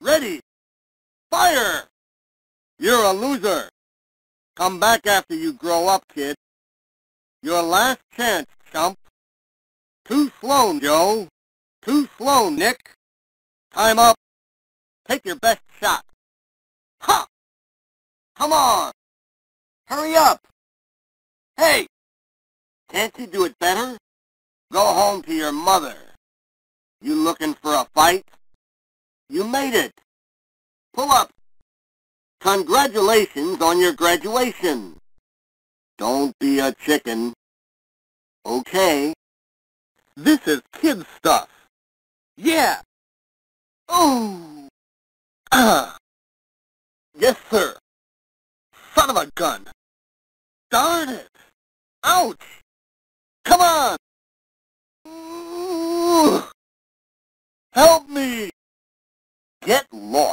Ready. Fire! You're a loser. Come back after you grow up, kid. Your last chance, chump. Too slow, Joe. Too slow, Nick. Time up. Take your best shot. Ha! Come on! Hurry up! Hey! Can't you do it better? Go home to your mother. You looking for a fight? You made it. Pull up. Congratulations on your graduation. Don't be a chicken. Okay. This is kid stuff. Yeah. Oh. Ah. Yes, sir. Son of a gun. Darn it. Ouch. Come on. Ooh. Help. Get lost.